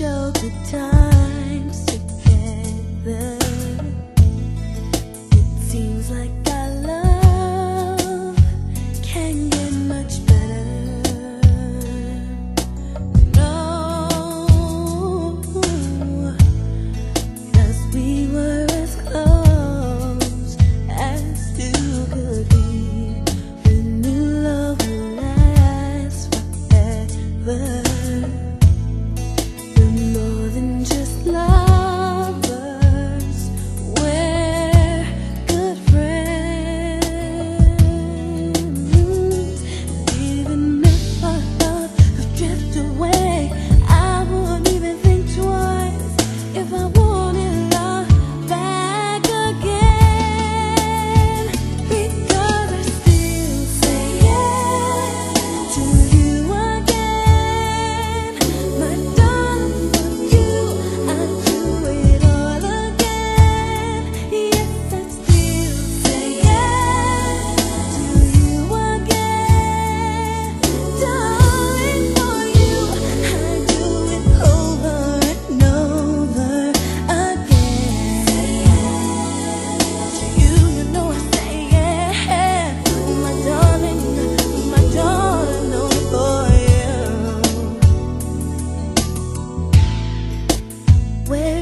show good time. where